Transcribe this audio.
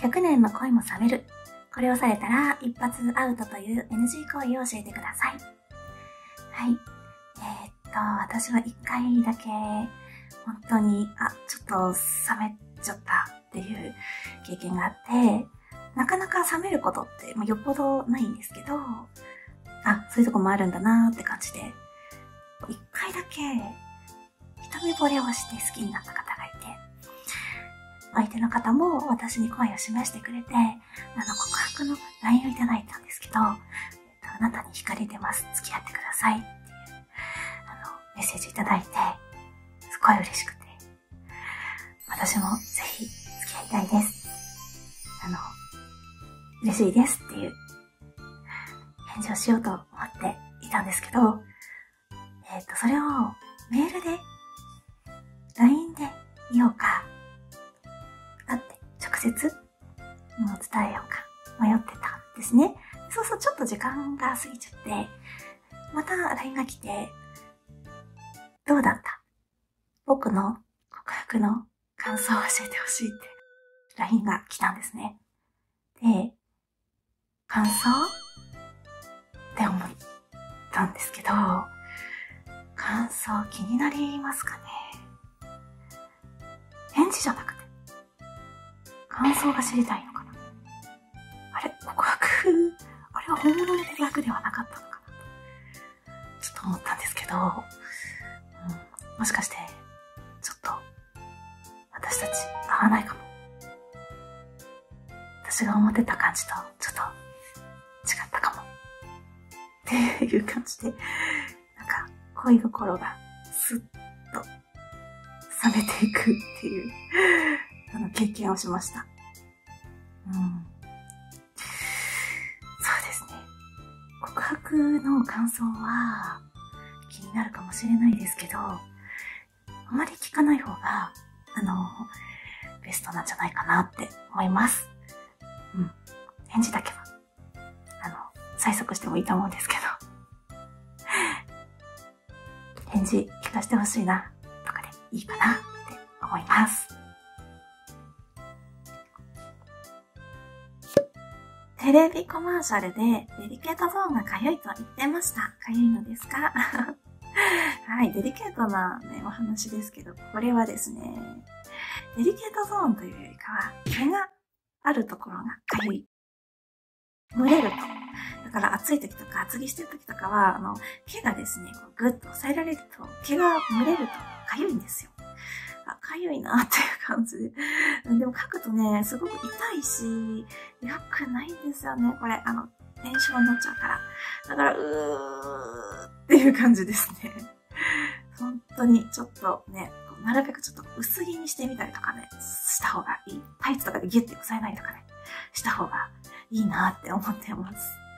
100年の恋も冷める。これをされたら一発アウトという NG 行為を教えてください。はい。えー、っと、私は一回だけ、本当に、あ、ちょっと冷めちゃったっていう経験があって、なかなか冷めることってもうよっぽどないんですけど、あ、そういうとこもあるんだなーって感じで、一回だけ一目惚れをして好きになった方、相手の方も私に声を示してくれて、あの告白の LINE をいただいたんですけど、えっとあなたに惹かれてます。付き合ってくださいっていう、あの、メッセージいただいて、すごい嬉しくて、私もぜひ付き合いたいです。あの、嬉しいですっていう返事をしようと思っていたんですけど、えっ、と、それをメールで、LINE で言おうか、接伝えようか迷ってたんですね。そうそう、ちょっと時間が過ぎちゃって、また LINE が来て、どうだった？僕の告白の感想を教えてほしいって LINE が来たんですね。で、感想って思ったんですけど、感想気になりますかね？返事じゃなくて、感想が知りたいのかな。あれ？告白、あれは本物の告白ではなかったのかな、ちょっと思ったんですけど、うん、もしかして、ちょっと、私たち合わないかも。私が思ってた感じと、ちょっと違っていう感じで、なんか恋心がスッと冷めていくっていうあの経験をしました。の感想は気になるかもしれないですけど、あまり聞かない方が、あの、ベストなんじゃないかなって思います。うん。返事だけはあの催促してもいいと思うんですけど。返事聞かせてほしいな、とかでいいかなって思います。テレビコマーシャルでデリケートゾーンがかゆいと言ってました。かゆいのですか？はい、デリケートなね、お話ですけど、これはですね、デリケートゾーンというよりかは、毛があるところがかゆい。蒸れるとだから暑い時とか厚着してる時とかは、あの、毛がですね、こうグッと押さえられると、毛が蒸れると痒いんですよ。あ、痒いなっていう感じで。でも書くとね、すごく痛いし、良くないんですよね、これ。あの、炎症になっちゃうから。だから、うーっていう感じですね。本当にちょっとね、なるべくちょっと薄着にしてみたりとかね、した方がいい。タイツとかでギュッて押さえないとかね、した方がいいなって思ってます。